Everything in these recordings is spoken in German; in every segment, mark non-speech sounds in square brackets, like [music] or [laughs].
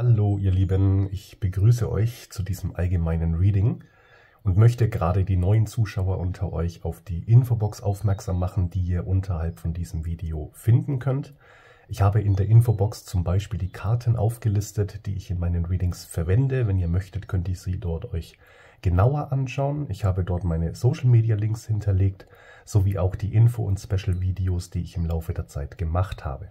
Hallo ihr Lieben, ich begrüße euch zu diesem allgemeinen Reading und möchte gerade die neuen Zuschauer unter euch auf die Infobox aufmerksam machen, die ihr unterhalb von diesem Video finden könnt. Ich habe in der Infobox zum Beispiel die Karten aufgelistet, die ich in meinen Readings verwende. Wenn ihr möchtet, könnt ihr sie dort euch genauer anschauen. Ich habe dort meine Social Media Links hinterlegt, sowie auch die Info- und Special-Videos, die ich im Laufe der Zeit gemacht habe.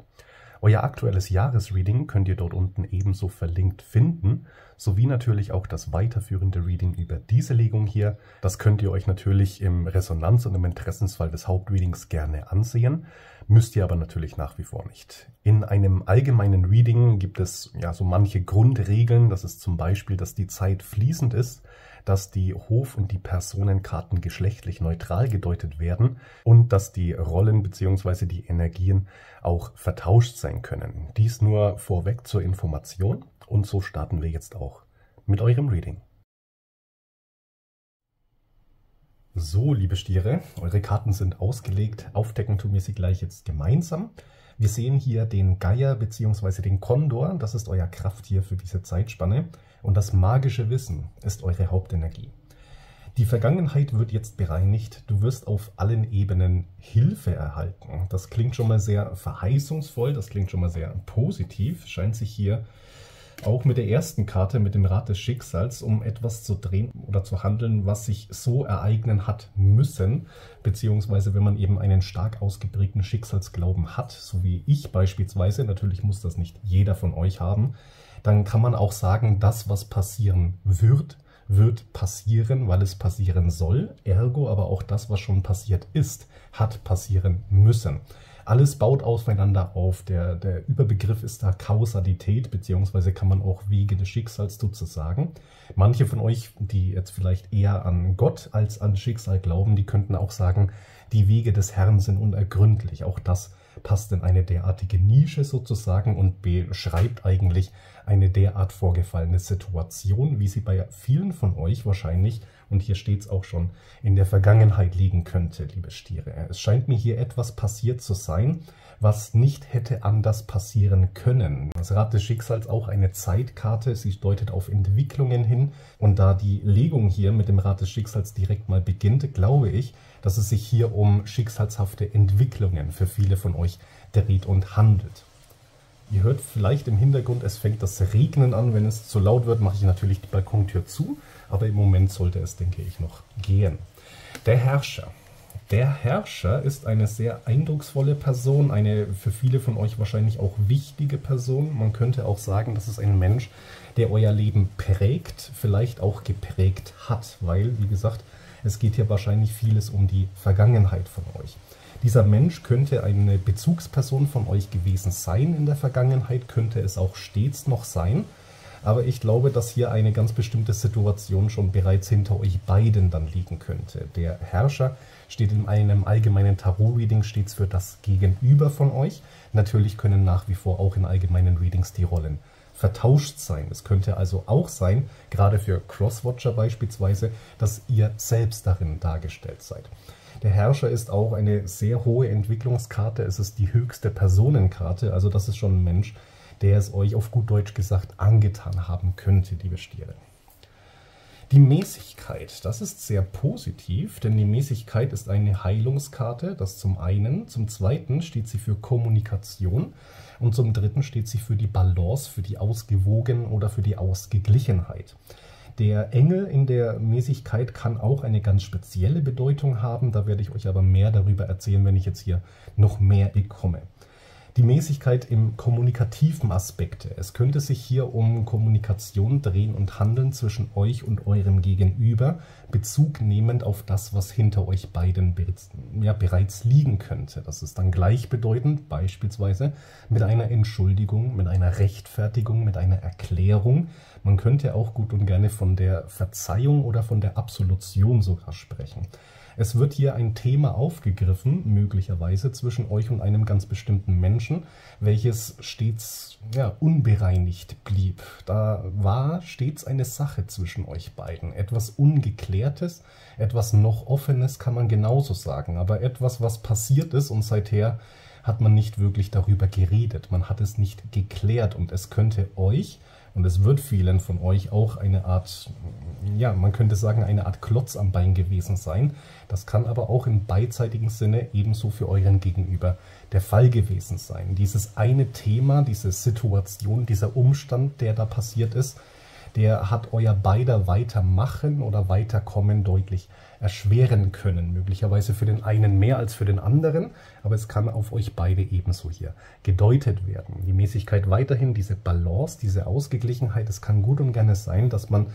Euer aktuelles Jahresreading könnt ihr dort unten ebenso verlinkt finden, sowie natürlich auch das weiterführende Reading über diese Legung hier. Das könnt ihr euch natürlich im Resonanz- und im Interessensfall des Hauptreadings gerne ansehen, müsst ihr aber natürlich nach wie vor nicht. In einem allgemeinen Reading gibt es ja so manche Grundregeln, das ist zum Beispiel, dass die Zeit fließend ist, dass die Hof- und die Personenkarten geschlechtlich neutral gedeutet werden und dass die Rollen bzw. die Energien auch vertauscht sein können. Dies nur vorweg zur Information und so starten wir jetzt auch mit eurem Reading. So, liebe Stiere, eure Karten sind ausgelegt. Aufdecken tun wir sie gleich jetzt gemeinsam. Wir sehen hier den Geier bzw. den Kondor, das ist euer Krafttier für diese Zeitspanne und das magische Wissen ist eure Hauptenergie. Die Vergangenheit wird jetzt bereinigt, du wirst auf allen Ebenen Hilfe erhalten. Das klingt schon mal sehr verheißungsvoll, das klingt schon mal sehr positiv, scheint sich hier auch mit der ersten Karte, mit dem Rat des Schicksals, um etwas zu drehen oder zu handeln, was sich so ereignen hat müssen, beziehungsweise wenn man eben einen stark ausgeprägten Schicksalsglauben hat, so wie ich beispielsweise, natürlich muss das nicht jeder von euch haben, dann kann man auch sagen, das, was passieren wird, wird passieren, weil es passieren soll, ergo aber auch das, was schon passiert ist, hat passieren müssen. Alles baut aufeinander auf. Der, der Überbegriff ist da Kausalität, beziehungsweise kann man auch Wege des Schicksals sagen. Manche von euch, die jetzt vielleicht eher an Gott als an Schicksal glauben, die könnten auch sagen, die Wege des Herrn sind unergründlich. Auch das passt in eine derartige Nische sozusagen und beschreibt eigentlich eine derart vorgefallene Situation, wie sie bei vielen von euch wahrscheinlich und hier steht es auch schon, in der Vergangenheit liegen könnte, liebe Stiere. Es scheint mir hier etwas passiert zu sein, was nicht hätte anders passieren können. Das Rad des Schicksals auch eine Zeitkarte, sie deutet auf Entwicklungen hin und da die Legung hier mit dem Rad des Schicksals direkt mal beginnt, glaube ich, dass es sich hier um schicksalshafte Entwicklungen für viele von euch dreht und handelt. Ihr hört vielleicht im Hintergrund, es fängt das Regnen an. Wenn es zu laut wird, mache ich natürlich die Balkontür zu. Aber im Moment sollte es, denke ich, noch gehen. Der Herrscher. Der Herrscher ist eine sehr eindrucksvolle Person, eine für viele von euch wahrscheinlich auch wichtige Person. Man könnte auch sagen, das ist ein Mensch, der euer Leben prägt, vielleicht auch geprägt hat, weil, wie gesagt, es geht hier wahrscheinlich vieles um die Vergangenheit von euch. Dieser Mensch könnte eine Bezugsperson von euch gewesen sein in der Vergangenheit, könnte es auch stets noch sein. Aber ich glaube, dass hier eine ganz bestimmte Situation schon bereits hinter euch beiden dann liegen könnte. Der Herrscher steht in einem allgemeinen Tarot-Reading stets für das Gegenüber von euch. Natürlich können nach wie vor auch in allgemeinen Readings die Rollen vertauscht sein. Es könnte also auch sein, gerade für Crosswatcher beispielsweise, dass ihr selbst darin dargestellt seid. Der Herrscher ist auch eine sehr hohe Entwicklungskarte. Es ist die höchste Personenkarte. Also das ist schon ein Mensch, der es euch auf gut Deutsch gesagt angetan haben könnte, liebe Stiere. Die Mäßigkeit, das ist sehr positiv, denn die Mäßigkeit ist eine Heilungskarte, das zum einen. Zum zweiten steht sie für Kommunikation und zum dritten steht sie für die Balance, für die Ausgewogen oder für die Ausgeglichenheit. Der Engel in der Mäßigkeit kann auch eine ganz spezielle Bedeutung haben. Da werde ich euch aber mehr darüber erzählen, wenn ich jetzt hier noch mehr bekomme. Die Mäßigkeit im kommunikativen Aspekte. Es könnte sich hier um Kommunikation drehen und handeln zwischen euch und eurem Gegenüber, Bezug nehmend auf das, was hinter euch beiden ja, bereits liegen könnte. Das ist dann gleichbedeutend beispielsweise mit einer Entschuldigung, mit einer Rechtfertigung, mit einer Erklärung. Man könnte auch gut und gerne von der Verzeihung oder von der Absolution sogar sprechen. Es wird hier ein Thema aufgegriffen, möglicherweise zwischen euch und einem ganz bestimmten Menschen, welches stets ja, unbereinigt blieb. Da war stets eine Sache zwischen euch beiden. Etwas Ungeklärtes, etwas noch Offenes kann man genauso sagen, aber etwas, was passiert ist und seither hat man nicht wirklich darüber geredet. Man hat es nicht geklärt und es könnte euch Und es wird vielen von euch auch eine Art, ja, man könnte sagen, eine Art Klotz am Bein gewesen sein. Das kann aber auch im beidseitigen Sinne ebenso für euren Gegenüber der Fall gewesen sein. Dieses eine Thema, diese Situation, dieser Umstand, der da passiert ist, der hat euer beider Weitermachen oder Weiterkommen deutlich erschweren können. Möglicherweise für den einen mehr als für den anderen, aber es kann auf euch beide ebenso hier gedeutet werden. Die Mäßigkeit weiterhin, diese Balance, diese Ausgeglichenheit, es kann gut und gerne sein, dass man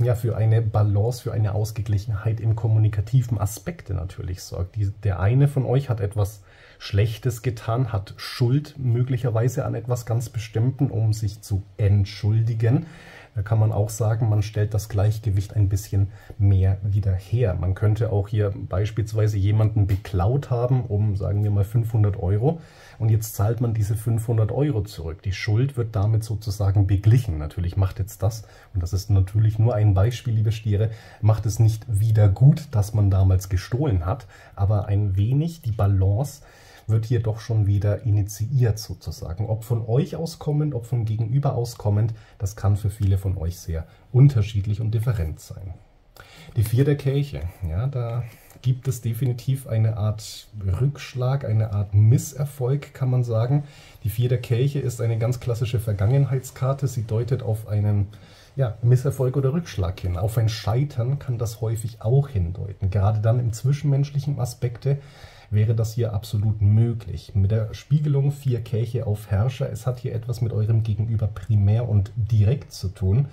ja, für eine Balance, für eine Ausgeglichenheit in kommunikativen Aspekte natürlich sorgt. Die, der eine von euch hat etwas Schlechtes getan, hat Schuld möglicherweise an etwas ganz Bestimmten, um sich zu entschuldigen. Da kann man auch sagen, man stellt das Gleichgewicht ein bisschen mehr wieder her. Man könnte auch hier beispielsweise jemanden beklaut haben um, sagen wir mal, 500 Euro und jetzt zahlt man diese 500 Euro zurück. Die Schuld wird damit sozusagen beglichen. Natürlich macht jetzt das, und das ist natürlich nur ein Beispiel, liebe Stiere, macht es nicht wieder gut, dass man damals gestohlen hat, aber ein wenig die Balance wird hier doch schon wieder initiiert sozusagen. Ob von euch auskommend, ob von gegenüber auskommend, das kann für viele von euch sehr unterschiedlich und different sein. Die vier der Kelche, ja, da gibt es definitiv eine Art Rückschlag, eine Art Misserfolg, kann man sagen. Die vier der Kelche ist eine ganz klassische Vergangenheitskarte. Sie deutet auf einen ja, Misserfolg oder Rückschlag hin. Auf ein Scheitern kann das häufig auch hindeuten. Gerade dann im zwischenmenschlichen Aspekte wäre das hier absolut möglich. Mit der Spiegelung vier Kelche auf Herrscher, es hat hier etwas mit eurem Gegenüber primär und direkt zu tun.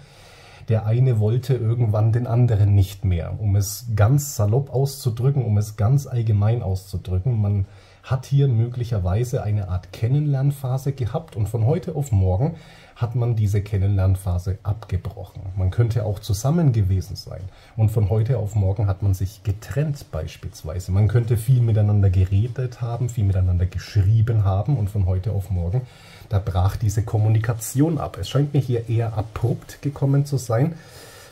Der eine wollte irgendwann den anderen nicht mehr, um es ganz salopp auszudrücken, um es ganz allgemein auszudrücken. Man hat hier möglicherweise eine Art Kennenlernphase gehabt und von heute auf morgen hat man diese Kennenlernphase abgebrochen. Man könnte auch zusammen gewesen sein und von heute auf morgen hat man sich getrennt beispielsweise. Man könnte viel miteinander geredet haben, viel miteinander geschrieben haben und von heute auf morgen, da brach diese Kommunikation ab. Es scheint mir hier eher abrupt gekommen zu sein.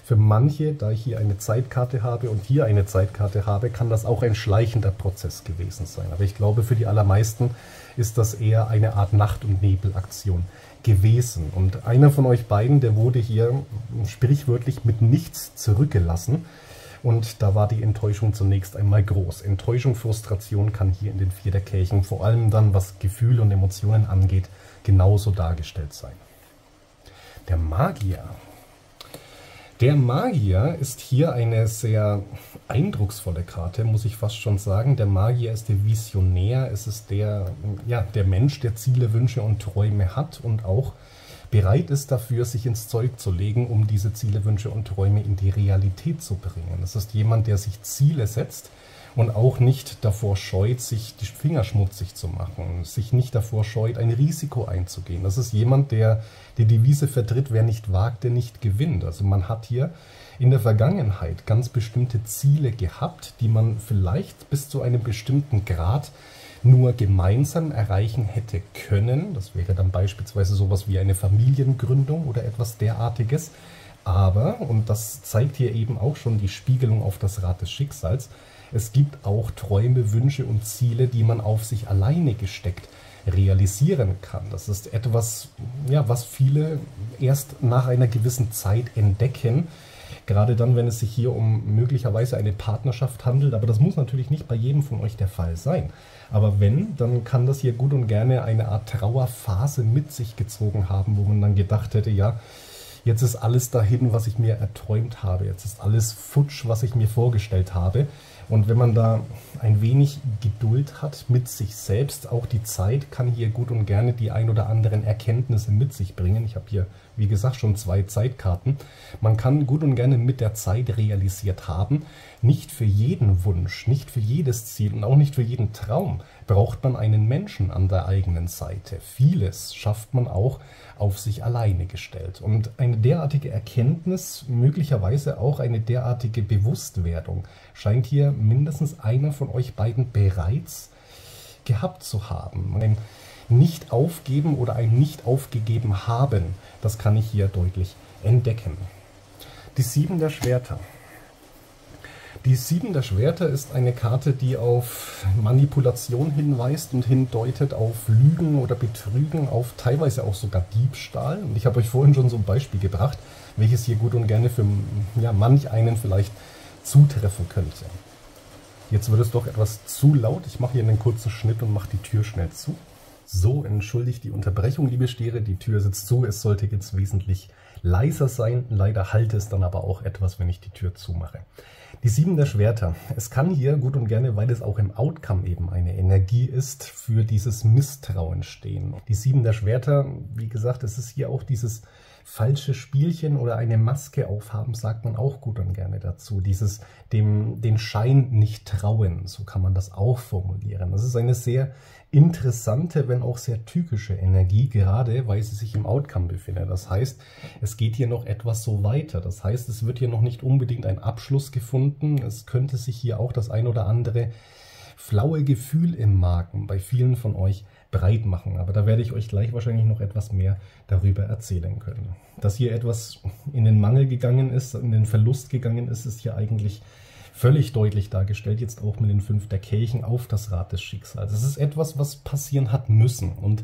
Für manche, da ich hier eine Zeitkarte habe und hier eine Zeitkarte habe, kann das auch ein schleichender Prozess gewesen sein. Aber ich glaube, für die allermeisten ist das eher eine Art Nacht- und Nebelaktion gewesen. Und einer von euch beiden, der wurde hier sprichwörtlich mit nichts zurückgelassen. Und da war die Enttäuschung zunächst einmal groß. Enttäuschung, Frustration kann hier in den vier der Kelchen, vor allem dann, was Gefühle und Emotionen angeht, genauso dargestellt sein. Der Magier der Magier ist hier eine sehr eindrucksvolle Karte, muss ich fast schon sagen. Der Magier ist der Visionär, es ist der, ja, der Mensch, der Ziele, Wünsche und Träume hat und auch bereit ist dafür, sich ins Zeug zu legen, um diese Ziele, Wünsche und Träume in die Realität zu bringen. Es ist jemand, der sich Ziele setzt, und auch nicht davor scheut, sich die Finger schmutzig zu machen, sich nicht davor scheut, ein Risiko einzugehen. Das ist jemand, der die Devise vertritt, wer nicht wagt, der nicht gewinnt. Also man hat hier in der Vergangenheit ganz bestimmte Ziele gehabt, die man vielleicht bis zu einem bestimmten Grad nur gemeinsam erreichen hätte können. Das wäre dann beispielsweise sowas wie eine Familiengründung oder etwas derartiges. Aber, und das zeigt hier eben auch schon die Spiegelung auf das Rad des Schicksals, es gibt auch Träume, Wünsche und Ziele, die man auf sich alleine gesteckt realisieren kann. Das ist etwas, ja, was viele erst nach einer gewissen Zeit entdecken. Gerade dann, wenn es sich hier um möglicherweise eine Partnerschaft handelt. Aber das muss natürlich nicht bei jedem von euch der Fall sein. Aber wenn, dann kann das hier gut und gerne eine Art Trauerphase mit sich gezogen haben, wo man dann gedacht hätte, ja, jetzt ist alles dahin, was ich mir erträumt habe. Jetzt ist alles futsch, was ich mir vorgestellt habe. Und wenn man da ein wenig Geduld hat mit sich selbst, auch die Zeit kann hier gut und gerne die ein oder anderen Erkenntnisse mit sich bringen. Ich habe hier, wie gesagt, schon zwei Zeitkarten. Man kann gut und gerne mit der Zeit realisiert haben, nicht für jeden Wunsch, nicht für jedes Ziel und auch nicht für jeden Traum braucht man einen Menschen an der eigenen Seite. Vieles schafft man auch auf sich alleine gestellt. Und eine derartige Erkenntnis, möglicherweise auch eine derartige Bewusstwerdung, scheint hier mindestens einer von euch beiden bereits gehabt zu haben. Ein Nicht-Aufgeben oder ein Nicht-Aufgegeben haben, das kann ich hier deutlich entdecken. Die Sieben der Schwerter. Die Sieben der Schwerter ist eine Karte, die auf Manipulation hinweist und hindeutet auf Lügen oder Betrügen, auf teilweise auch sogar Diebstahl. Und ich habe euch vorhin schon so ein Beispiel gebracht, welches hier gut und gerne für ja, manch einen vielleicht zutreffen könnte. Jetzt wird es doch etwas zu laut. Ich mache hier einen kurzen Schnitt und mache die Tür schnell zu. So, entschuldigt die Unterbrechung, liebe Stiere. Die Tür sitzt zu. Es sollte jetzt wesentlich leiser sein. Leider halte es dann aber auch etwas, wenn ich die Tür zumache. Die Sieben der Schwerter. Es kann hier gut und gerne, weil es auch im Outcome eben eine Energie ist, für dieses Misstrauen stehen. Die Sieben der Schwerter, wie gesagt, es ist hier auch dieses falsche Spielchen oder eine Maske aufhaben, sagt man auch gut und gerne dazu. Dieses dem den Schein nicht trauen, so kann man das auch formulieren. Das ist eine sehr interessante, wenn auch sehr tückische Energie, gerade weil sie sich im Outcome befindet. Das heißt, es geht hier noch etwas so weiter. Das heißt, es wird hier noch nicht unbedingt ein Abschluss gefunden. Es könnte sich hier auch das ein oder andere flaue Gefühl im Magen bei vielen von euch breit machen. Aber da werde ich euch gleich wahrscheinlich noch etwas mehr darüber erzählen können. Dass hier etwas in den Mangel gegangen ist, in den Verlust gegangen ist, ist hier eigentlich völlig deutlich dargestellt, jetzt auch mit den fünf der Kelchen auf das Rad des Schicksals. Es ist etwas, was passieren hat müssen. Und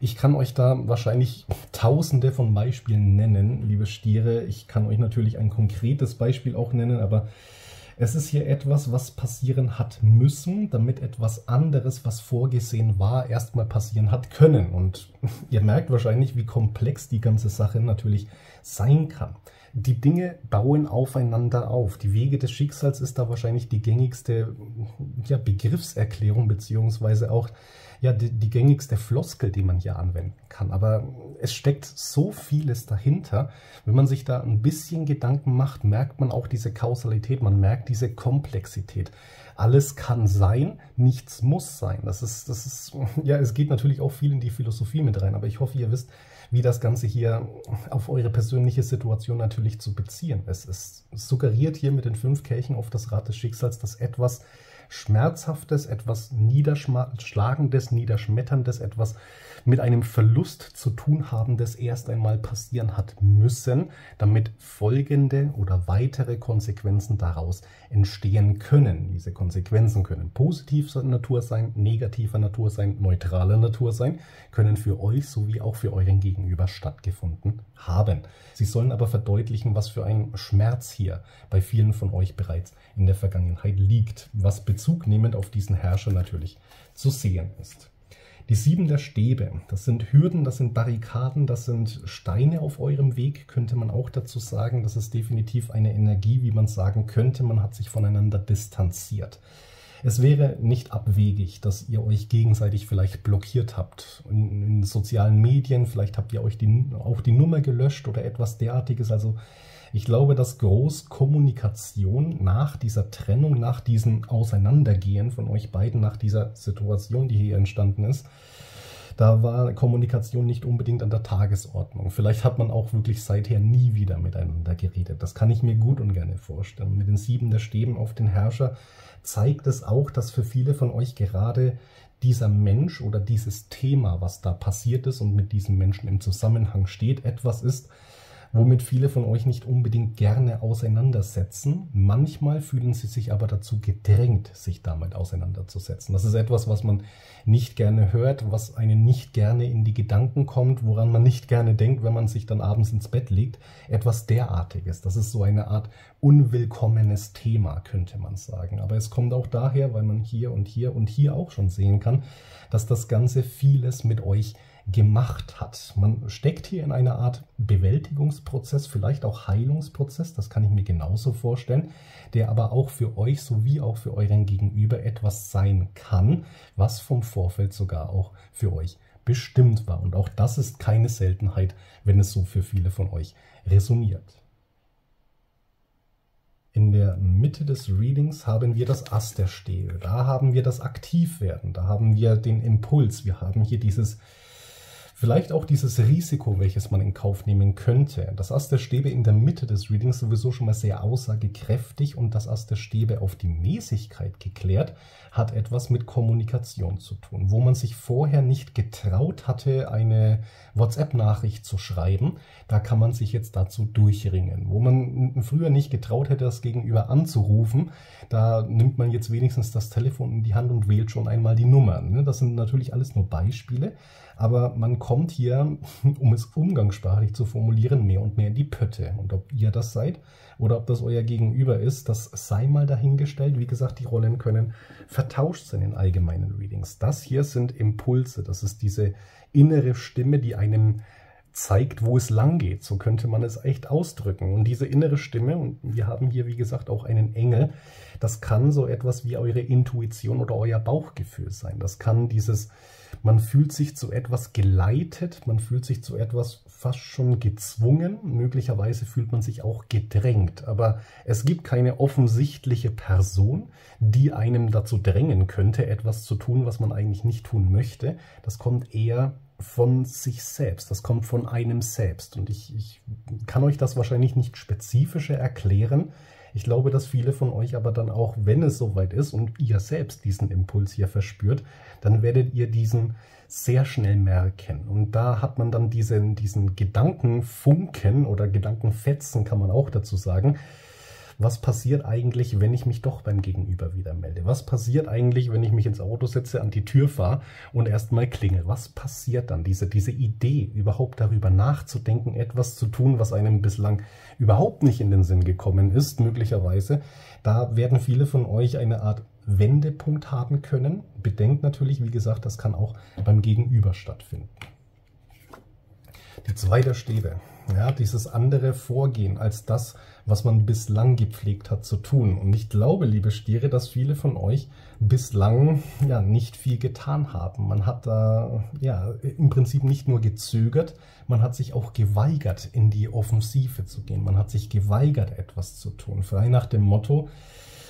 ich kann euch da wahrscheinlich tausende von Beispielen nennen, liebe Stiere. Ich kann euch natürlich ein konkretes Beispiel auch nennen, aber es ist hier etwas, was passieren hat müssen, damit etwas anderes, was vorgesehen war, erstmal passieren hat können. Und [laughs] ihr merkt wahrscheinlich, wie komplex die ganze Sache natürlich sein kann. Die Dinge bauen aufeinander auf. Die Wege des Schicksals ist da wahrscheinlich die gängigste ja, Begriffserklärung, beziehungsweise auch ja, die, die gängigste Floskel, die man hier anwenden kann. Aber es steckt so vieles dahinter. Wenn man sich da ein bisschen Gedanken macht, merkt man auch diese Kausalität, man merkt diese Komplexität. Alles kann sein, nichts muss sein. Das ist, das ist, ja, es geht natürlich auch viel in die Philosophie mit rein, aber ich hoffe, ihr wisst, wie das Ganze hier auf eure persönliche Situation natürlich zu beziehen ist. Es suggeriert hier mit den fünf Kelchen auf das Rad des Schicksals, dass etwas Schmerzhaftes, etwas Niederschlagendes, Niederschmetterndes, etwas mit einem Verlust zu tun haben, das erst einmal passieren hat müssen, damit folgende oder weitere Konsequenzen daraus entstehen können. Diese Konsequenzen können positiver Natur sein, negativer Natur sein, neutraler Natur sein, können für euch sowie auch für euren Gegenüber stattgefunden haben. Sie sollen aber verdeutlichen, was für ein Schmerz hier bei vielen von euch bereits in der Vergangenheit liegt, was Bezug nehmend auf diesen Herrscher natürlich zu sehen ist. Die sieben der Stäbe, das sind Hürden, das sind Barrikaden, das sind Steine auf eurem Weg, könnte man auch dazu sagen. Das ist definitiv eine Energie, wie man sagen könnte, man hat sich voneinander distanziert. Es wäre nicht abwegig, dass ihr euch gegenseitig vielleicht blockiert habt. In, in sozialen Medien, vielleicht habt ihr euch die, auch die Nummer gelöscht oder etwas derartiges. Also ich glaube, dass Großkommunikation nach dieser Trennung, nach diesem Auseinandergehen von euch beiden, nach dieser Situation, die hier entstanden ist, da war Kommunikation nicht unbedingt an der Tagesordnung. Vielleicht hat man auch wirklich seither nie wieder miteinander geredet. Das kann ich mir gut und gerne vorstellen. Mit den sieben der Stäben auf den Herrscher zeigt es auch, dass für viele von euch gerade dieser Mensch oder dieses Thema, was da passiert ist und mit diesem Menschen im Zusammenhang steht, etwas ist, womit viele von euch nicht unbedingt gerne auseinandersetzen. Manchmal fühlen sie sich aber dazu gedrängt, sich damit auseinanderzusetzen. Das ist etwas, was man nicht gerne hört, was einen nicht gerne in die Gedanken kommt, woran man nicht gerne denkt, wenn man sich dann abends ins Bett legt. Etwas derartiges. Das ist so eine Art unwillkommenes Thema, könnte man sagen. Aber es kommt auch daher, weil man hier und hier und hier auch schon sehen kann, dass das Ganze vieles mit euch gemacht hat. Man steckt hier in einer Art Bewältigungsprozess, vielleicht auch Heilungsprozess, das kann ich mir genauso vorstellen, der aber auch für euch sowie auch für euren Gegenüber etwas sein kann, was vom Vorfeld sogar auch für euch bestimmt war. Und auch das ist keine Seltenheit, wenn es so für viele von euch resoniert. In der Mitte des Readings haben wir das Ass der Stäbe. Da haben wir das Aktivwerden, da haben wir den Impuls, wir haben hier dieses Vielleicht auch dieses Risiko, welches man in Kauf nehmen könnte. Das Ass der Stäbe in der Mitte des Readings sowieso schon mal sehr aussagekräftig und das Ass der Stäbe auf die Mäßigkeit geklärt hat etwas mit Kommunikation zu tun. Wo man sich vorher nicht getraut hatte, eine WhatsApp-Nachricht zu schreiben, da kann man sich jetzt dazu durchringen. Wo man früher nicht getraut hätte, das Gegenüber anzurufen, da nimmt man jetzt wenigstens das Telefon in die Hand und wählt schon einmal die Nummer. Ne? Das sind natürlich alles nur Beispiele, aber man kommt hier, [laughs] um es umgangssprachlich zu formulieren, mehr und mehr in die Pötte. Und ob ihr das seid oder ob das euer Gegenüber ist, das sei mal dahingestellt. Wie gesagt, die Rollen können vertauscht sein in allgemeinen Readings. Das hier sind Impulse, das ist diese innere Stimme, die einem zeigt, wo es lang geht. So könnte man es echt ausdrücken. Und diese innere Stimme, und wir haben hier, wie gesagt, auch einen Engel, das kann so etwas wie eure Intuition oder euer Bauchgefühl sein. Das kann dieses, man fühlt sich zu etwas geleitet, man fühlt sich zu etwas fast schon gezwungen, möglicherweise fühlt man sich auch gedrängt. Aber es gibt keine offensichtliche Person, die einem dazu drängen könnte, etwas zu tun, was man eigentlich nicht tun möchte. Das kommt eher von sich selbst, das kommt von einem selbst. Und ich, ich kann euch das wahrscheinlich nicht spezifischer erklären. Ich glaube, dass viele von euch aber dann auch, wenn es soweit ist und ihr selbst diesen Impuls hier verspürt, dann werdet ihr diesen sehr schnell merken. Und da hat man dann diesen, diesen Gedankenfunken oder Gedankenfetzen, kann man auch dazu sagen, was passiert eigentlich, wenn ich mich doch beim Gegenüber wieder melde? Was passiert eigentlich, wenn ich mich ins Auto setze, an die Tür fahre und erstmal klingel? Was passiert dann? Diese, diese Idee, überhaupt darüber nachzudenken, etwas zu tun, was einem bislang überhaupt nicht in den Sinn gekommen ist, möglicherweise, da werden viele von euch eine Art Wendepunkt haben können. Bedenkt natürlich, wie gesagt, das kann auch beim Gegenüber stattfinden. Die zweite Stäbe, ja, dieses andere Vorgehen als das, was man bislang gepflegt hat zu tun. Und ich glaube, liebe Stiere, dass viele von euch bislang ja nicht viel getan haben. Man hat da ja im Prinzip nicht nur gezögert, man hat sich auch geweigert, in die Offensive zu gehen. Man hat sich geweigert, etwas zu tun. Frei nach dem Motto,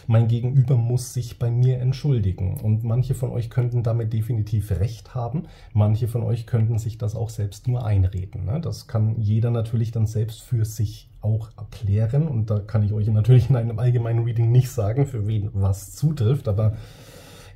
mein Gegenüber muss sich bei mir entschuldigen. Und manche von euch könnten damit definitiv recht haben. Manche von euch könnten sich das auch selbst nur einreden. Ne? Das kann jeder natürlich dann selbst für sich auch erklären. Und da kann ich euch natürlich in einem allgemeinen Reading nicht sagen, für wen was zutrifft. Aber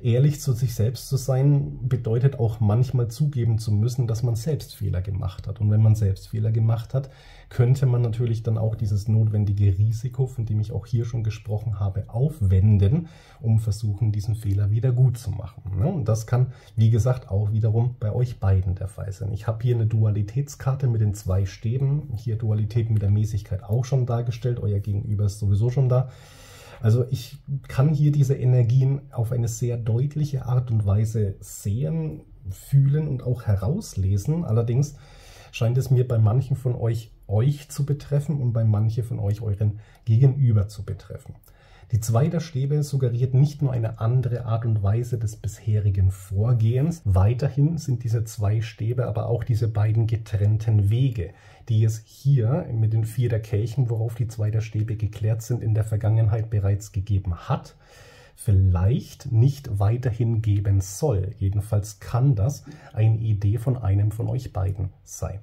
ehrlich zu sich selbst zu sein, bedeutet auch manchmal zugeben zu müssen, dass man selbst Fehler gemacht hat. Und wenn man selbst Fehler gemacht hat, könnte man natürlich dann auch dieses notwendige Risiko, von dem ich auch hier schon gesprochen habe, aufwenden, um versuchen, diesen Fehler wieder gut zu machen. Ne? Und das kann, wie gesagt, auch wiederum bei euch beiden der Fall sein. Ich habe hier eine Dualitätskarte mit den zwei Stäben, hier Dualität mit der Mäßigkeit auch schon dargestellt, euer Gegenüber ist sowieso schon da. Also ich kann hier diese Energien auf eine sehr deutliche Art und Weise sehen, fühlen und auch herauslesen. Allerdings scheint es mir bei manchen von euch euch zu betreffen und bei manchen von euch euren Gegenüber zu betreffen. Die zweite Stäbe suggeriert nicht nur eine andere Art und Weise des bisherigen Vorgehens, weiterhin sind diese zwei Stäbe aber auch diese beiden getrennten Wege, die es hier mit den vier der Kelchen, worauf die zwei der Stäbe geklärt sind, in der Vergangenheit bereits gegeben hat vielleicht nicht weiterhin geben soll. Jedenfalls kann das eine Idee von einem von euch beiden sein.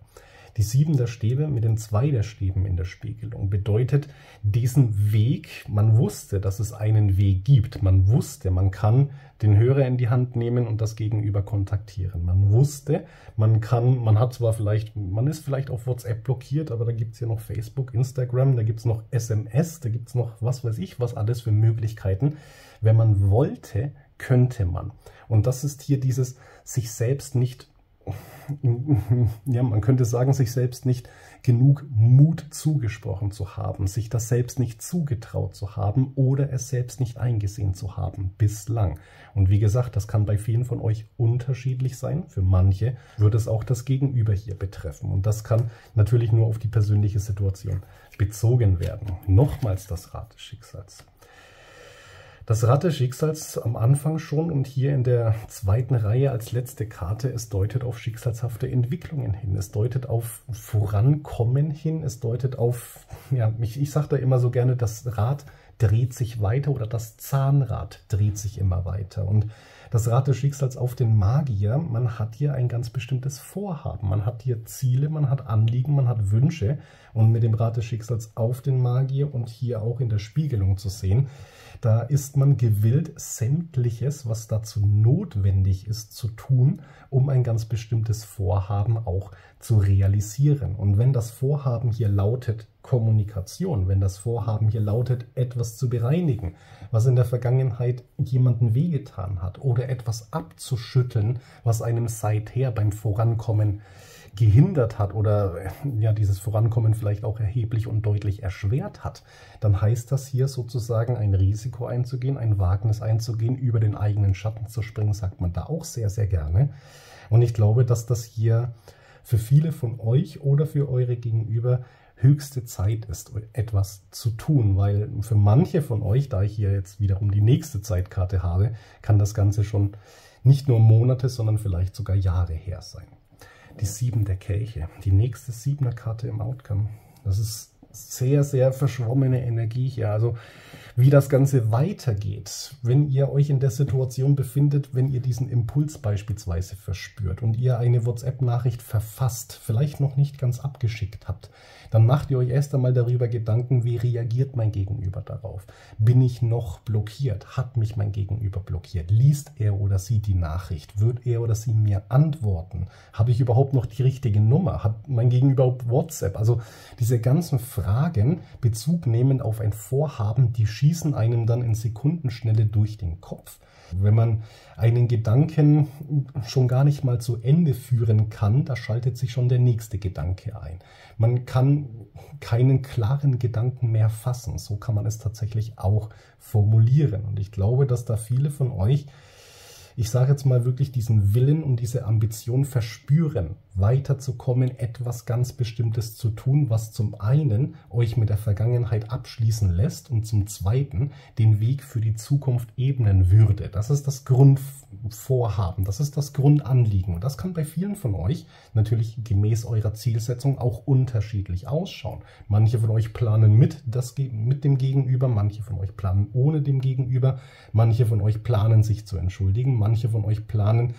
Die sieben der Stäbe mit den zwei der Stäben in der Spiegelung bedeutet diesen Weg, man wusste, dass es einen Weg gibt. Man wusste, man kann den Hörer in die Hand nehmen und das Gegenüber kontaktieren. Man wusste, man kann, man hat zwar vielleicht, man ist vielleicht auf WhatsApp blockiert, aber da gibt es ja noch Facebook, Instagram, da gibt es noch SMS, da gibt es noch was weiß ich, was alles für Möglichkeiten. Wenn man wollte, könnte man. Und das ist hier dieses sich selbst nicht [laughs] ja, man könnte sagen, sich selbst nicht genug Mut zugesprochen zu haben, sich das selbst nicht zugetraut zu haben oder es selbst nicht eingesehen zu haben bislang. Und wie gesagt, das kann bei vielen von euch unterschiedlich sein. Für manche wird es auch das Gegenüber hier betreffen. Und das kann natürlich nur auf die persönliche Situation bezogen werden. Nochmals das Rad des Schicksals. Das Rad des Schicksals am Anfang schon und hier in der zweiten Reihe als letzte Karte, es deutet auf schicksalshafte Entwicklungen hin. Es deutet auf Vorankommen hin. Es deutet auf, ja, ich, ich sage da immer so gerne, das Rad dreht sich weiter oder das Zahnrad dreht sich immer weiter. Und Das Rad des Schicksals auf den Magier, man hat hier ein ganz bestimmtes Vorhaben. Man hat hier Ziele, man hat Anliegen, man hat Wünsche. Und mit dem Rad des Schicksals auf den Magier und hier auch in der Spiegelung zu sehen, da ist man gewillt, sämtliches, was dazu notwendig ist, zu tun, um ein ganz bestimmtes Vorhaben auch zu realisieren. Und wenn das Vorhaben hier lautet Kommunikation, wenn das Vorhaben hier lautet, etwas zu bereinigen, was in der Vergangenheit jemanden wehgetan hat, oder etwas abzuschütteln, was einem seither beim Vorankommen gehindert hat oder ja dieses Vorankommen vielleicht auch erheblich und deutlich erschwert hat, dann heißt das hier sozusagen ein Risiko einzugehen, ein Wagnis einzugehen, über den eigenen Schatten zu springen, sagt man da auch sehr, sehr gerne. Und ich glaube, dass das hier für viele von euch oder für eure Gegenüber höchste Zeit ist, etwas zu tun, weil für manche von euch, da ich hier jetzt wiederum die nächste Zeitkarte habe, kann das Ganze schon nicht nur Monate, sondern vielleicht sogar Jahre her sein die Sieben der Kelche. Die nächste Siebener Karte im Outcome. Das ist sehr, sehr verschwommene Energie hier. Also wie das Ganze weitergeht, wenn ihr euch in der Situation befindet, wenn ihr diesen Impuls beispielsweise verspürt und ihr eine WhatsApp-Nachricht verfasst, vielleicht noch nicht ganz abgeschickt habt, dann macht ihr euch erst einmal darüber Gedanken, wie reagiert mein Gegenüber darauf? Bin ich noch blockiert? Hat mich mein Gegenüber blockiert? Liest er oder sie die Nachricht? Wird er oder sie mir antworten? Habe ich überhaupt noch die richtige Nummer? Hat mein Gegenüber WhatsApp? Also diese ganzen Fragen, Bezug nehmen auf ein Vorhaben, die schießen einem dann in Sekundenschnelle durch den Kopf. Wenn man einen Gedanken schon gar nicht mal zu Ende führen kann, da schaltet sich schon der nächste Gedanke ein. Man kann keinen klaren Gedanken mehr fassen. So kann man es tatsächlich auch formulieren. Und ich glaube, dass da viele von euch ich sage jetzt mal wirklich diesen Willen und diese Ambition verspüren, weiterzukommen, etwas ganz Bestimmtes zu tun, was zum einen euch mit der Vergangenheit abschließen lässt und zum zweiten den Weg für die Zukunft ebnen würde. Das ist das Grundvorhaben, das ist das Grundanliegen. Und das kann bei vielen von euch natürlich gemäß eurer Zielsetzung auch unterschiedlich ausschauen. Manche von euch planen mit, das, mit dem Gegenüber, manche von euch planen ohne dem Gegenüber, manche von euch planen sich zu entschuldigen, manche von euch planen,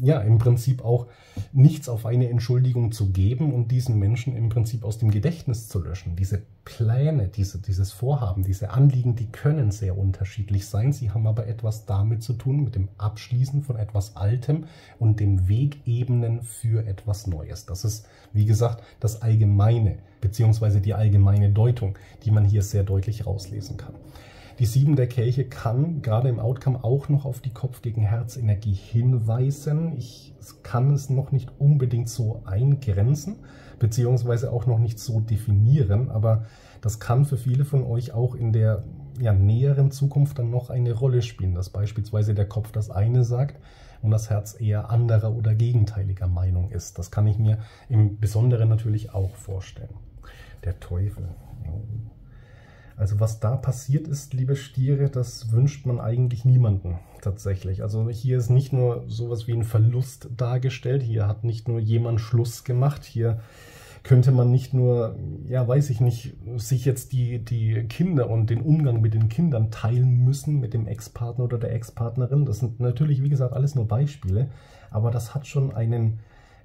ja, im Prinzip auch nichts auf eine Entschuldigung zu geben und diesen Menschen im Prinzip aus dem Gedächtnis zu löschen. Diese Pläne, diese, dieses Vorhaben, diese Anliegen, die können sehr unterschiedlich sein. Sie haben aber etwas damit zu tun, mit dem Abschließen von etwas Altem und dem Wegebenen für etwas Neues. Das ist, wie gesagt, das Allgemeine, beziehungsweise die allgemeine Deutung, die man hier sehr deutlich rauslesen kann. Die Sieben der Kelche kann gerade im Outcome auch noch auf die Kopf gegen Herzenergie hinweisen. Ich kann es noch nicht unbedingt so eingrenzen, beziehungsweise auch noch nicht so definieren, aber das kann für viele von euch auch in der ja, näheren Zukunft dann noch eine Rolle spielen, dass beispielsweise der Kopf das eine sagt und das Herz eher anderer oder gegenteiliger Meinung ist. Das kann ich mir im Besonderen natürlich auch vorstellen. Der Teufel. Also was da passiert ist, liebe Stiere, das wünscht man eigentlich niemanden tatsächlich. Also hier ist nicht nur sowas wie ein Verlust dargestellt, hier hat nicht nur jemand Schluss gemacht, hier könnte man nicht nur, ja weiß ich nicht, sich jetzt die, die Kinder und den Umgang mit den Kindern teilen müssen mit dem Ex-Partner oder der Ex-Partnerin. Das sind natürlich, wie gesagt, alles nur Beispiele, aber das hat schon einen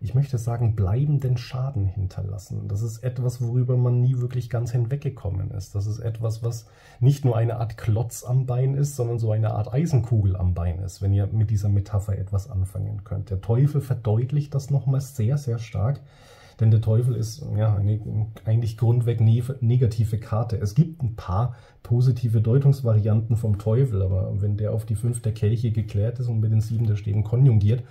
ich möchte sagen, bleibenden Schaden hinterlassen. Das ist etwas, worüber man nie wirklich ganz hinweggekommen ist. Das ist etwas, was nicht nur eine Art Klotz am Bein ist, sondern so eine Art Eisenkugel am Bein ist, wenn ihr mit dieser Metapher etwas anfangen könnt. Der Teufel verdeutlicht das nochmal sehr, sehr stark. Denn der Teufel ist ja eine eigentlich grundweg negative Karte. Es gibt ein paar positive Deutungsvarianten vom Teufel, aber wenn der auf die fünf der Kelche geklärt ist und mit den sieben der Stäben konjugiert,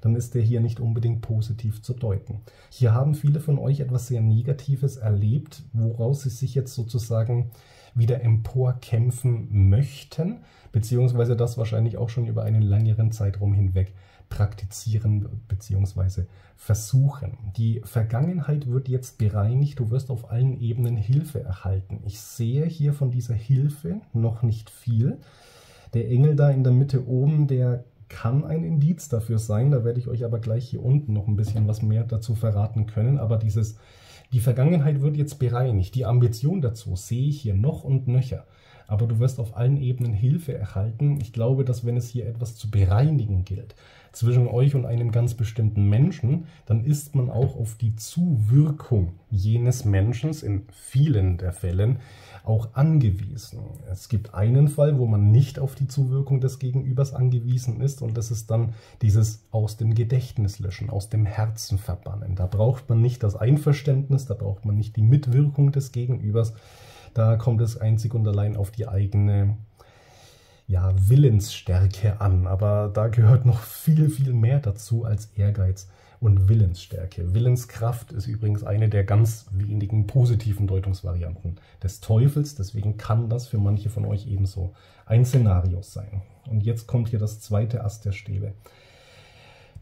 dann ist der hier nicht unbedingt positiv zu deuten. Hier haben viele von euch etwas sehr Negatives erlebt, woraus sie sich jetzt sozusagen wieder emporkämpfen möchten, beziehungsweise das wahrscheinlich auch schon über einen längeren Zeitraum hinweg praktizieren beziehungsweise versuchen. Die Vergangenheit wird jetzt bereinigt, du wirst auf allen Ebenen Hilfe erhalten. Ich sehe hier von dieser Hilfe noch nicht viel. Der Engel da in der Mitte oben, der kann ein Indiz dafür sein. Da werde ich euch aber gleich hier unten noch ein bisschen was mehr dazu verraten können. Aber dieses, die Vergangenheit wird jetzt bereinigt. Die Ambition dazu sehe ich hier noch und nöcher. aber du wirst auf allen Ebenen Hilfe erhalten. Ich glaube, dass wenn es hier etwas zu bereinigen gilt zwischen euch und einem ganz bestimmten Menschen, dann ist man auch auf die Zuwirkung jenes Menschen in vielen der Fällen auch angewiesen. Es gibt einen Fall, wo man nicht auf die Zuwirkung des Gegenübers angewiesen ist und das ist dann dieses aus dem Gedächtnis löschen, aus dem Herzen verbannen. Da braucht man nicht das Einverständnis, da braucht man nicht die Mitwirkung des Gegenübers, da kommt es einzig und allein auf die eigene ja, Willensstärke an. Aber da gehört noch viel, viel mehr dazu als Ehrgeiz und Willensstärke. Willenskraft ist übrigens eine der ganz wenigen positiven Deutungsvarianten des Teufels. Deswegen kann das für manche von euch ebenso ein Szenario sein. Und jetzt kommt hier das zweite Ast der Stäbe.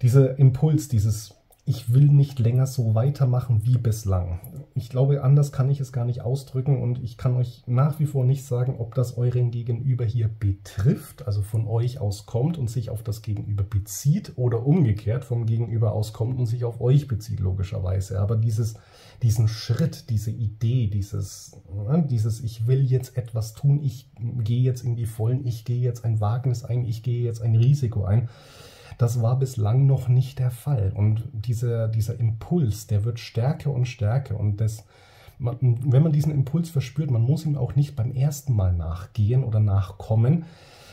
Dieser Impuls, dieses ich will nicht länger so weitermachen wie bislang. Ich glaube, anders kann ich es gar nicht ausdrücken und ich kann euch nach wie vor nicht sagen, ob das euren Gegenüber hier betrifft, also von euch aus kommt und sich auf das Gegenüber bezieht oder umgekehrt vom Gegenüber aus kommt und sich auf euch bezieht, logischerweise. Aber dieses, diesen Schritt, diese Idee, dieses, ne, dieses ich will jetzt etwas tun, ich gehe jetzt in die Vollen, ich gehe jetzt ein Wagnis ein, ich gehe jetzt ein Risiko ein, das war bislang noch nicht der Fall. Und dieser, dieser Impuls, der wird stärker und stärker. Und das, man, wenn man diesen Impuls verspürt, man muss ihm auch nicht beim ersten Mal nachgehen oder nachkommen,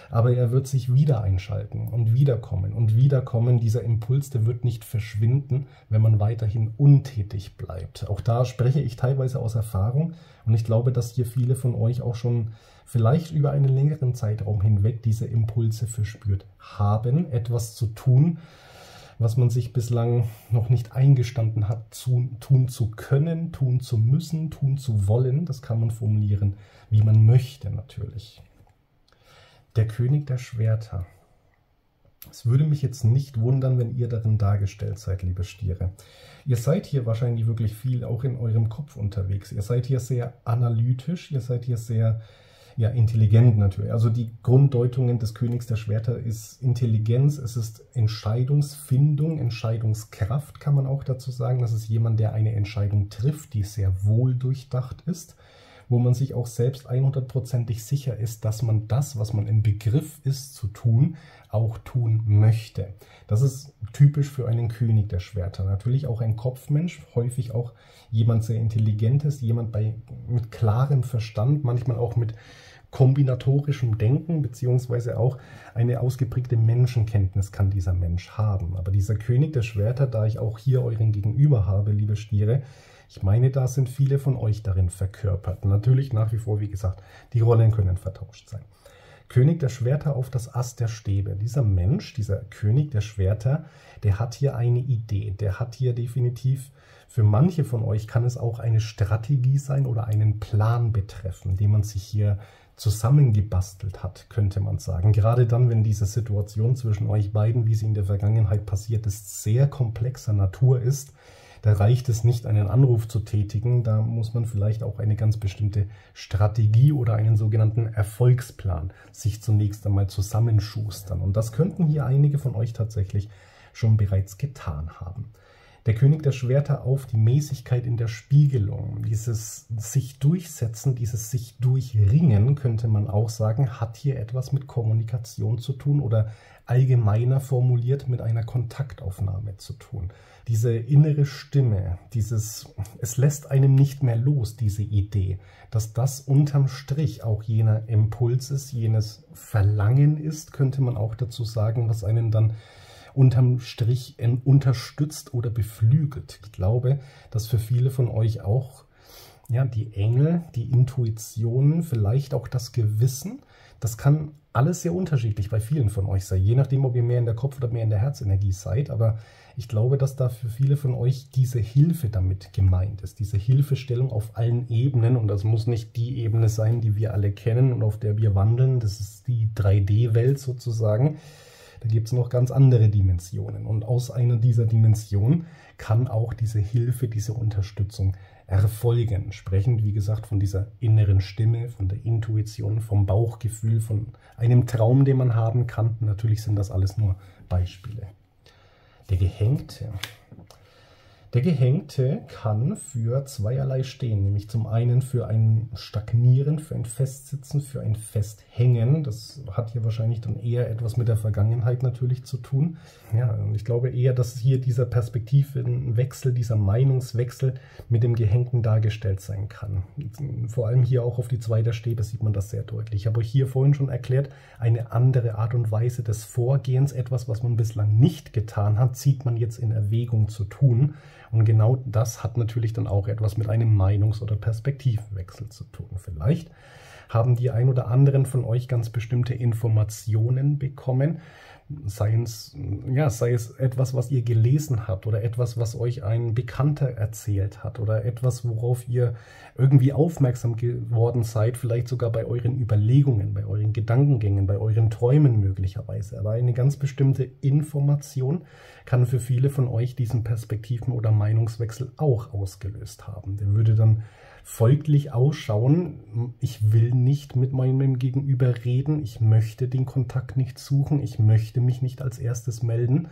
aber er wird sich wieder einschalten und wiederkommen und wiederkommen. Dieser Impuls, der wird nicht verschwinden, wenn man weiterhin untätig bleibt. Auch da spreche ich teilweise aus Erfahrung und ich glaube, dass hier viele von euch auch schon vielleicht über einen längeren Zeitraum hinweg diese Impulse verspürt haben, etwas zu tun, was man sich bislang noch nicht eingestanden hat, zu, tun zu können, tun zu müssen, tun zu wollen. Das kann man formulieren, wie man möchte natürlich. Der König der Schwerter. Es würde mich jetzt nicht wundern, wenn ihr darin dargestellt seid, liebe Stiere. Ihr seid hier wahrscheinlich wirklich viel auch in eurem Kopf unterwegs. Ihr seid hier sehr analytisch, ihr seid hier sehr ja, intelligent natürlich. Also die Grunddeutungen des Königs der Schwerter ist Intelligenz, es ist Entscheidungsfindung, Entscheidungskraft kann man auch dazu sagen. Das ist jemand, der eine Entscheidung trifft, die sehr wohl durchdacht ist wo man sich auch selbst 100%ig sicher ist, dass man das, was man im Begriff ist zu tun, auch tun möchte. Das ist typisch für einen König der Schwerter. Natürlich auch ein Kopfmensch, häufig auch jemand sehr intelligentes, jemand bei, mit klarem Verstand, manchmal auch mit kombinatorischem Denken, beziehungsweise auch eine ausgeprägte Menschenkenntnis kann dieser Mensch haben. Aber dieser König der Schwerter, da ich auch hier euren Gegenüber habe, liebe Stiere, ich meine, da sind viele von euch darin verkörpert. Natürlich nach wie vor, wie gesagt, die Rollen können vertauscht sein. König der Schwerter auf das Ast der Stäbe. Dieser Mensch, dieser König der Schwerter, der hat hier eine Idee. Der hat hier definitiv, für manche von euch kann es auch eine Strategie sein oder einen Plan betreffen, den man sich hier zusammengebastelt hat, könnte man sagen. Gerade dann, wenn diese Situation zwischen euch beiden, wie sie in der Vergangenheit passiert ist, sehr komplexer Natur ist, da reicht es nicht, einen Anruf zu tätigen. Da muss man vielleicht auch eine ganz bestimmte Strategie oder einen sogenannten Erfolgsplan sich zunächst einmal zusammenschustern. Und das könnten hier einige von euch tatsächlich schon bereits getan haben. Der König der Schwerter auf die Mäßigkeit in der Spiegelung, dieses sich durchsetzen, dieses sich durchringen, könnte man auch sagen, hat hier etwas mit Kommunikation zu tun oder allgemeiner formuliert mit einer Kontaktaufnahme zu tun. Diese innere Stimme, dieses, es lässt einem nicht mehr los, diese Idee, dass das unterm Strich auch jener Impuls ist, jenes Verlangen ist, könnte man auch dazu sagen, was einen dann unterm Strich unterstützt oder beflügelt. Ich glaube, dass für viele von euch auch ja, die Engel, die Intuitionen, vielleicht auch das Gewissen, das kann alles sehr unterschiedlich bei vielen von euch sein, je nachdem, ob ihr mehr in der Kopf- oder mehr in der Herzenergie seid. Aber ich glaube, dass da für viele von euch diese Hilfe damit gemeint ist, diese Hilfestellung auf allen Ebenen. Und das muss nicht die Ebene sein, die wir alle kennen und auf der wir wandeln. Das ist die 3D-Welt sozusagen. Da gibt es noch ganz andere Dimensionen. Und aus einer dieser Dimensionen kann auch diese Hilfe, diese Unterstützung erfolgen. Sprechend, wie gesagt, von dieser inneren Stimme, von der Intuition, vom Bauchgefühl, von einem Traum, den man haben kann. Natürlich sind das alles nur Beispiele. Der Gehängte. Der Gehängte kann für zweierlei stehen, nämlich zum einen für ein Stagnieren, für ein Festsitzen, für ein Festhängen. Das hat hier wahrscheinlich dann eher etwas mit der Vergangenheit natürlich zu tun. Ja, und ich glaube eher, dass hier dieser Perspektivwechsel, dieser Meinungswechsel mit dem Gehängten dargestellt sein kann. Vor allem hier auch auf die zweite Stäbe sieht man das sehr deutlich. Ich habe euch hier vorhin schon erklärt, eine andere Art und Weise des Vorgehens, etwas, was man bislang nicht getan hat, zieht man jetzt in Erwägung zu tun. Und genau das hat natürlich dann auch etwas mit einem Meinungs- oder Perspektivwechsel zu tun. Vielleicht haben die ein oder anderen von euch ganz bestimmte Informationen bekommen, sei es, ja, sei es etwas, was ihr gelesen habt oder etwas, was euch ein Bekannter erzählt hat oder etwas, worauf ihr irgendwie aufmerksam geworden seid, vielleicht sogar bei euren Überlegungen, bei euren Gedankengängen, bei euren Träumen möglicherweise. Aber eine ganz bestimmte Information kann für viele von euch diesen Perspektiven- oder Meinungswechsel auch ausgelöst haben. Der würde dann folglich ausschauen, ich will nicht mit meinem Gegenüber reden, ich möchte den Kontakt nicht suchen, ich möchte mich nicht als erstes melden.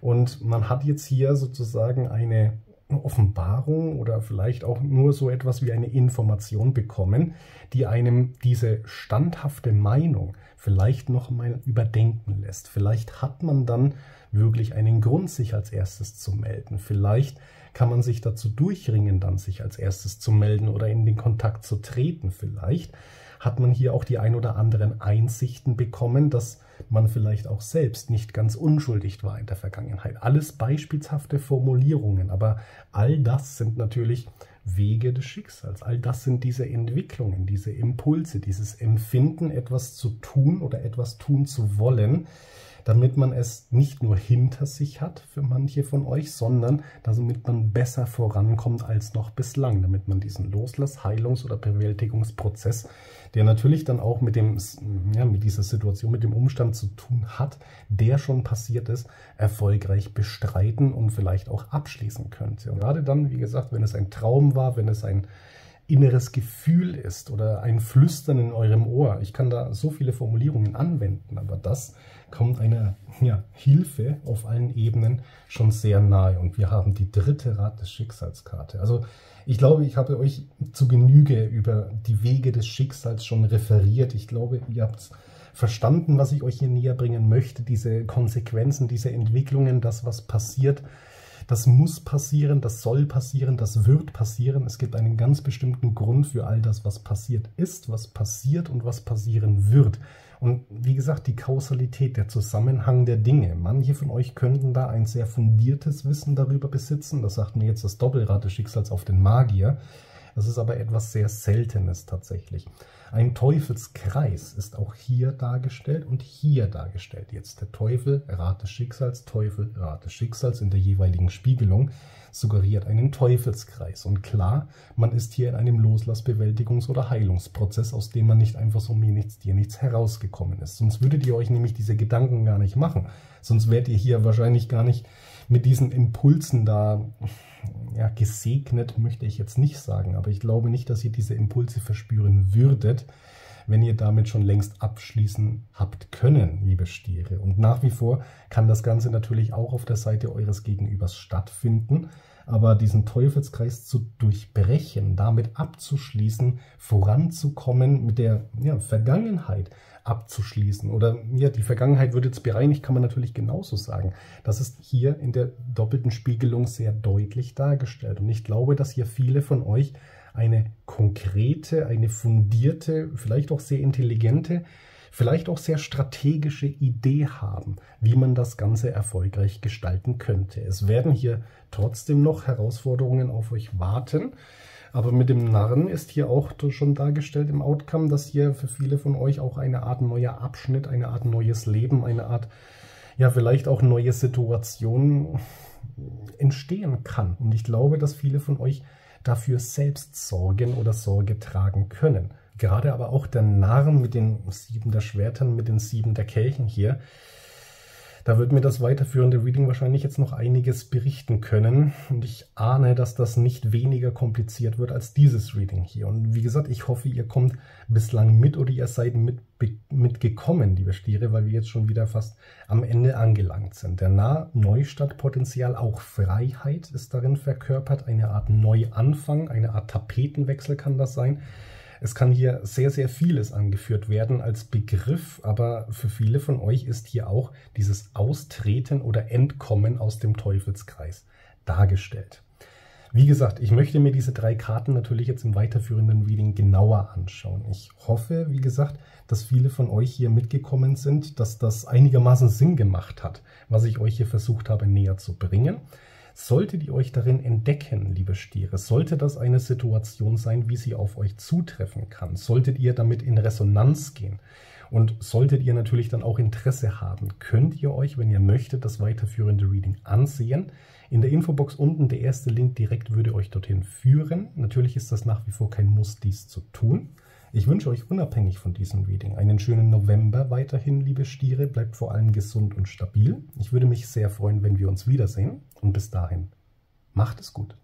Und man hat jetzt hier sozusagen eine Offenbarung oder vielleicht auch nur so etwas wie eine Information bekommen, die einem diese standhafte Meinung vielleicht noch mal überdenken lässt. Vielleicht hat man dann wirklich einen Grund, sich als erstes zu melden. Vielleicht kann man sich dazu durchringen, dann sich als erstes zu melden oder in den Kontakt zu treten. Vielleicht hat man hier auch die ein oder anderen Einsichten bekommen, dass man vielleicht auch selbst nicht ganz unschuldig war in der Vergangenheit. Alles beispielshafte Formulierungen, aber all das sind natürlich Wege des Schicksals. All das sind diese Entwicklungen, diese Impulse, dieses Empfinden, etwas zu tun oder etwas tun zu wollen, damit man es nicht nur hinter sich hat für manche von euch, sondern damit man besser vorankommt als noch bislang, damit man diesen Loslass-, Heilungs- oder Bewältigungsprozess, der natürlich dann auch mit, dem, ja, mit dieser Situation, mit dem Umstand zu tun hat, der schon passiert ist, erfolgreich bestreiten und vielleicht auch abschließen könnte. Und gerade dann, wie gesagt, wenn es ein Traum war, wenn es ein inneres Gefühl ist oder ein Flüstern in eurem Ohr. Ich kann da so viele Formulierungen anwenden, aber das kommt einer ja, Hilfe auf allen Ebenen schon sehr nahe. Und wir haben die dritte Rat des Schicksalskarte. Also ich glaube, ich habe euch zu Genüge über die Wege des Schicksals schon referiert. Ich glaube, ihr habt verstanden, was ich euch hier näher bringen möchte. Diese Konsequenzen, diese Entwicklungen, das, was passiert das muss passieren, das soll passieren, das wird passieren. Es gibt einen ganz bestimmten Grund für all das, was passiert ist, was passiert und was passieren wird. Und wie gesagt, die Kausalität, der Zusammenhang der Dinge. Manche von euch könnten da ein sehr fundiertes Wissen darüber besitzen. Das sagt mir jetzt das Doppelrad des Schicksals auf den Magier. Das ist aber etwas sehr Seltenes tatsächlich. Ein Teufelskreis ist auch hier dargestellt und hier dargestellt. Jetzt der Teufel, Rat des Schicksals, Teufel, Rat des Schicksals in der jeweiligen Spiegelung suggeriert einen Teufelskreis. Und klar, man ist hier in einem Loslassbewältigungs- oder Heilungsprozess, aus dem man nicht einfach so mir nichts, dir nichts herausgekommen ist. Sonst würdet ihr euch nämlich diese Gedanken gar nicht machen. Sonst wärt ihr hier wahrscheinlich gar nicht mit diesen Impulsen da ja, gesegnet, möchte ich jetzt nicht sagen, aber ich glaube nicht, dass ihr diese Impulse verspüren würdet, wenn ihr damit schon längst abschließen habt können, liebe Stiere. Und nach wie vor kann das Ganze natürlich auch auf der Seite eures Gegenübers stattfinden. Aber diesen Teufelskreis zu durchbrechen, damit abzuschließen, voranzukommen, mit der ja, Vergangenheit abzuschließen. Oder ja, die Vergangenheit wird jetzt bereinigt, kann man natürlich genauso sagen. Das ist hier in der doppelten Spiegelung sehr deutlich dargestellt. Und ich glaube, dass hier viele von euch eine konkrete, eine fundierte, vielleicht auch sehr intelligente, vielleicht auch sehr strategische Idee haben, wie man das Ganze erfolgreich gestalten könnte. Es werden hier trotzdem noch Herausforderungen auf euch warten. Aber mit dem Narren ist hier auch schon dargestellt im Outcome, dass hier für viele von euch auch eine Art neuer Abschnitt, eine Art neues Leben, eine Art, ja, vielleicht auch neue Situation entstehen kann. Und ich glaube, dass viele von euch dafür selbst sorgen oder Sorge tragen können. Gerade aber auch der Narren mit den sieben der Schwertern, mit den sieben der Kelchen hier, Da wird mir das weiterführende Reading wahrscheinlich jetzt noch einiges berichten können. Und ich ahne, dass das nicht weniger kompliziert wird als dieses Reading hier. Und wie gesagt, ich hoffe, ihr kommt bislang mit oder ihr seid mit, mitgekommen, liebe Stiere, weil wir jetzt schon wieder fast am Ende angelangt sind. Der Nah-Neustart-Potenzial, auch Freiheit ist darin verkörpert. Eine Art Neuanfang, eine Art Tapetenwechsel kann das sein. Es kann hier sehr, sehr vieles angeführt werden als Begriff, aber für viele von euch ist hier auch dieses Austreten oder Entkommen aus dem Teufelskreis dargestellt. Wie gesagt, ich möchte mir diese drei Karten natürlich jetzt im weiterführenden Reading genauer anschauen. Ich hoffe, wie gesagt, dass viele von euch hier mitgekommen sind, dass das einigermaßen Sinn gemacht hat, was ich euch hier versucht habe näher zu bringen. Solltet ihr euch darin entdecken, liebe Stiere, sollte das eine Situation sein, wie sie auf euch zutreffen kann, solltet ihr damit in Resonanz gehen und solltet ihr natürlich dann auch Interesse haben, könnt ihr euch, wenn ihr möchtet, das weiterführende Reading ansehen. In der Infobox unten der erste Link direkt würde euch dorthin führen. Natürlich ist das nach wie vor kein Muss, dies zu tun. Ich wünsche euch unabhängig von diesem Reading einen schönen November weiterhin, liebe Stiere. Bleibt vor allem gesund und stabil. Ich würde mich sehr freuen, wenn wir uns wiedersehen. Und bis dahin, macht es gut.